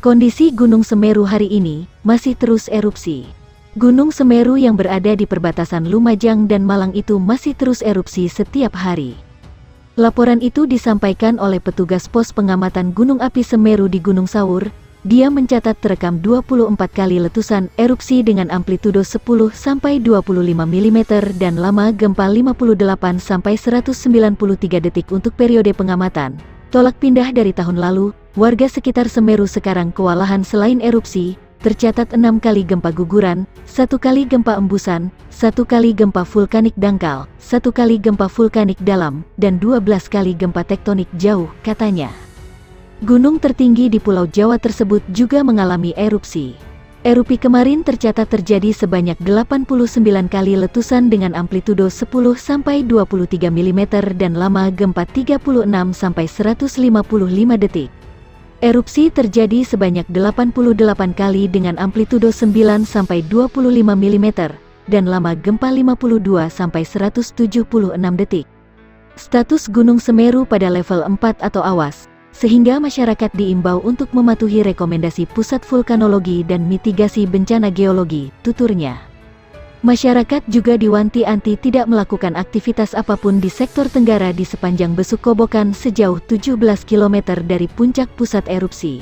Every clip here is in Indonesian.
Kondisi Gunung Semeru hari ini masih terus erupsi. Gunung Semeru yang berada di perbatasan Lumajang dan Malang itu masih terus erupsi setiap hari. Laporan itu disampaikan oleh petugas pos pengamatan Gunung Api Semeru di Gunung Sawur. Dia mencatat terekam 24 kali letusan erupsi dengan amplitudo 10 sampai 25 mm dan lama gempa 58 sampai 193 detik untuk periode pengamatan. Tolak pindah dari tahun lalu, warga sekitar Semeru sekarang kewalahan selain erupsi, tercatat enam kali gempa guguran, satu kali gempa embusan, satu kali gempa vulkanik dangkal, satu kali gempa vulkanik dalam, dan dua belas kali gempa tektonik jauh, katanya. Gunung tertinggi di Pulau Jawa tersebut juga mengalami erupsi. Erupsi kemarin tercatat terjadi sebanyak 89 kali letusan dengan amplitudo 10-23 mm dan lama gempa 36-155 detik. Erupsi terjadi sebanyak 88 kali dengan amplitudo 9-25 mm dan lama gempa 52-176 detik. Status Gunung Semeru pada level 4 atau awas, sehingga masyarakat diimbau untuk mematuhi rekomendasi Pusat Vulkanologi dan Mitigasi Bencana Geologi, tuturnya. Masyarakat juga diwanti-anti tidak melakukan aktivitas apa pun di sektor tenggara di sepanjang Besuk Kobokan sejauh 17 km dari puncak pusat erupsi.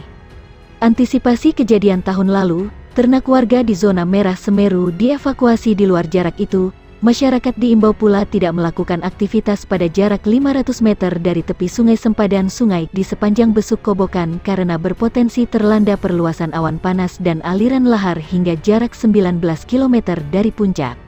Antisipasi kejadian tahun lalu, ternak warga di zona merah Semeru dievakuasi di luar jarak itu, Masyarakat diimbau pula tidak melakukan aktivitas pada jarak 500 meter dari tepi sungai sempadan sungai di sepanjang besuk kobokan karena berpotensi terlanda perluasan awan panas dan aliran lahar hingga jarak 19 km dari puncak.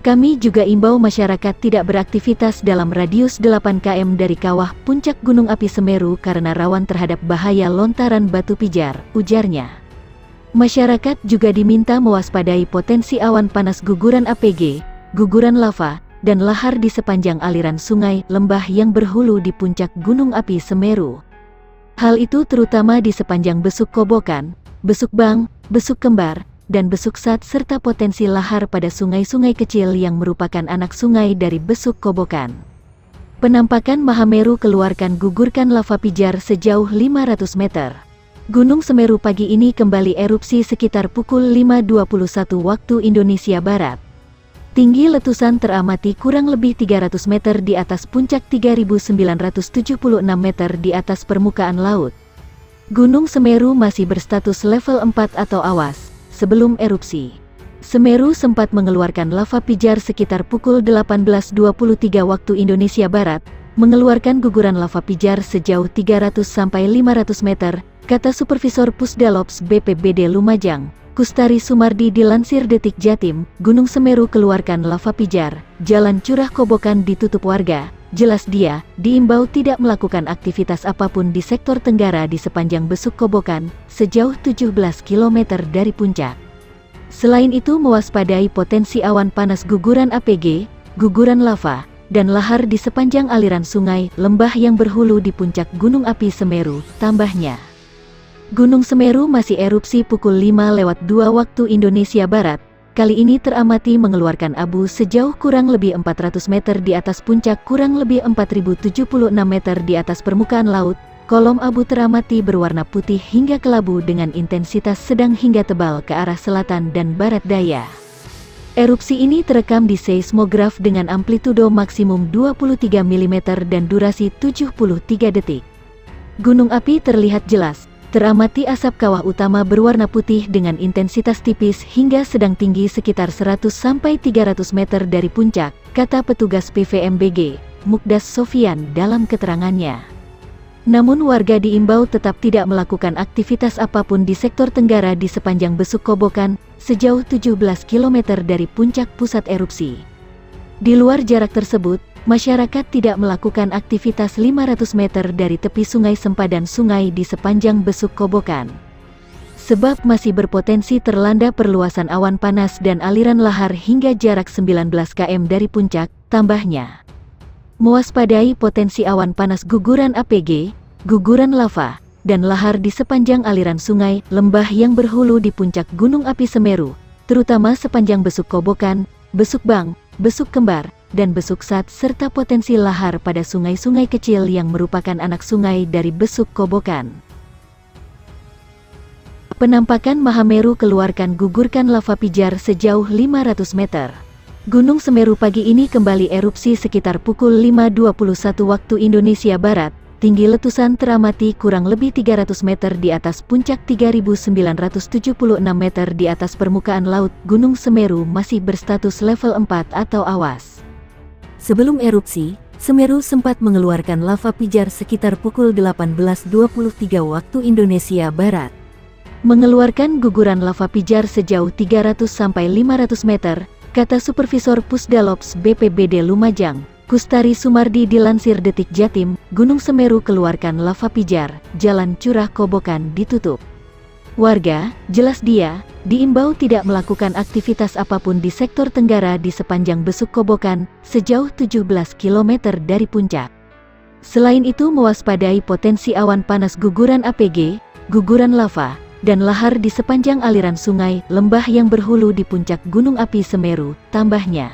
Kami juga imbau masyarakat tidak beraktivitas dalam radius 8 km dari kawah puncak Gunung Api Semeru karena rawan terhadap bahaya lontaran batu pijar, ujarnya. Masyarakat juga diminta mewaspadai potensi awan panas guguran APG, guguran lava, dan lahar di sepanjang aliran sungai lembah yang berhulu di puncak Gunung Api Semeru. Hal itu terutama di sepanjang Besuk Kobokan, Besuk Bang, Besuk Kembar, dan Besuk Sat serta potensi lahar pada sungai-sungai kecil yang merupakan anak sungai dari Besuk Kobokan. Penampakan Mahameru keluarkan gugurkan lava pijar sejauh 500 meter. Gunung Semeru pagi ini kembali erupsi sekitar pukul 5.21 waktu Indonesia Barat. Tinggi letusan teramati kurang lebih 300 meter di atas puncak 3976 meter di atas permukaan laut. Gunung Semeru masih berstatus level 4 atau awas, sebelum erupsi. Semeru sempat mengeluarkan lava pijar sekitar pukul 18.23 waktu Indonesia Barat, mengeluarkan guguran lava pijar sejauh 300-500 meter, kata Supervisor Pusdalops BPBD Lumajang, Kustari Sumardi dilansir Detik Jatim, Gunung Semeru keluarkan lava pijar, jalan curah kobokan ditutup warga, jelas dia, diimbau tidak melakukan aktivitas apa pun di sektor tenggara di sepanjang besuk kobokan, sejauh 17 km dari puncak. Selain itu mewaspadai potensi awan panas guguran APG, guguran lava, dan lahar di sepanjang aliran sungai, lembah yang berhulu di puncak Gunung Api Semeru, tambahnya. Gunung Semeru masih erupsi pukul 5 lewat 2 waktu Indonesia Barat, kali ini teramati mengeluarkan abu sejauh kurang lebih 400 meter di atas puncak kurang lebih 4076 meter di atas permukaan laut, kolom abu teramati berwarna putih hingga kelabu dengan intensitas sedang hingga tebal ke arah selatan dan barat daya. Erupsi ini terekam di seismograf dengan amplitudo maksimum 23 mm dan durasi 73 detik. Gunung api terlihat jelas, Teramati asap kawah utama berwarna putih dengan intensitas tipis hingga sedang tinggi sekitar 100-300 meter dari puncak, kata petugas PVMBG, Mukdas Sofian dalam keterangannya. Namun warga diimbau tetap tidak melakukan aktivitas apa pun di sektor tenggara di sepanjang Besuk Kobokan, sejauh 17 km dari puncak pusat erupsi. Di luar jarak tersebut, masyarakat tidak melakukan aktivitas 500 meter dari tepi sungai sempadan sungai di sepanjang Besuk Kobokan. Sebab masih berpotensi terlanda perluasan awan panas dan aliran lahar hingga jarak 19 km dari puncak, tambahnya. Mewaspadai potensi awan panas guguran APG, guguran lava, dan lahar di sepanjang aliran sungai, lembah yang berhulu di puncak Gunung Api Semeru, terutama sepanjang Besuk Kobokan, Besuk Bang, Besuk Kembar, dan besuksat serta potensi lahar pada sungai-sungai kecil yang merupakan anak sungai dari besuk kobokan. Penampakan Mahameru keluarkan gugurkan lava pijar sejauh 500 meter. Gunung Semeru pagi ini kembali erupsi sekitar pukul 5.21 waktu Indonesia Barat. Tinggi letusan teramati kurang lebih 300 meter di atas puncak 3.976 meter di atas permukaan laut. Gunung Semeru masih berstatus level 4 atau awas. Sebelum erupsi, Semeru sempat mengeluarkan lava pijar sekitar pukul 18.23 waktu Indonesia Barat mengeluarkan guguran lava pijar sejauh 300-500 meter, kata Supervisor Pusdalops BPBD Lumajang, Kustari Sumardi dilansir Detik Jatim, Gunung Semeru keluarkan lava pijar, jalan curah kobokan ditutup. Warga, jelas dia, diimbau tidak melakukan aktivitas apa pun di sektor tenggara di sepanjang besuk kobokan, sejauh 17 km dari puncak. Selain itu mewaspadai potensi awan panas guguran APG, guguran lava, dan lahar di sepanjang aliran sungai, lembah yang berhulu di puncak Gunung Api Semeru, tambahnya.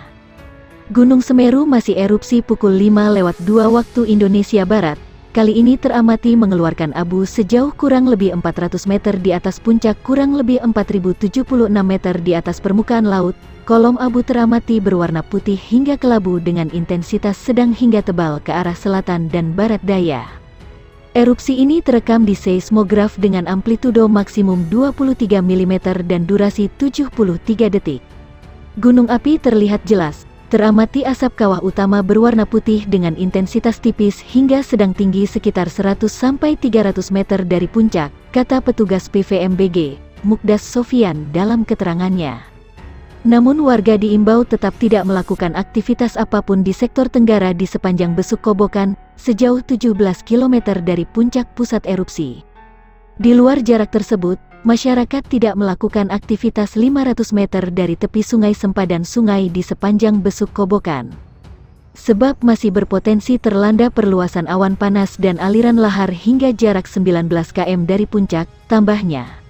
Gunung Semeru masih erupsi pukul 5 lewat 2 waktu Indonesia Barat, kali ini teramati mengeluarkan abu sejauh kurang lebih 400 meter di atas puncak kurang lebih 4076 meter di atas permukaan laut, kolom abu teramati berwarna putih hingga kelabu dengan intensitas sedang hingga tebal ke arah selatan dan barat daya. Erupsi ini terekam di seismograf dengan amplitudo maksimum 23 mm dan durasi 73 detik. Gunung api terlihat jelas, teramati asap kawah utama berwarna putih dengan intensitas tipis hingga sedang tinggi sekitar 100-300 meter dari puncak, kata petugas PVMBG, Mukdas Sofian dalam keterangannya. Namun warga diimbau tetap tidak melakukan aktivitas apa pun di sektor tenggara di sepanjang besuk kobokan, sejauh 17 km dari puncak pusat erupsi. Di luar jarak tersebut, masyarakat tidak melakukan aktivitas 500 meter dari tepi sungai sempadan sungai di sepanjang besuk kobokan. Sebab masih berpotensi terlanda perluasan awan panas dan aliran lahar hingga jarak 19 km dari puncak, tambahnya.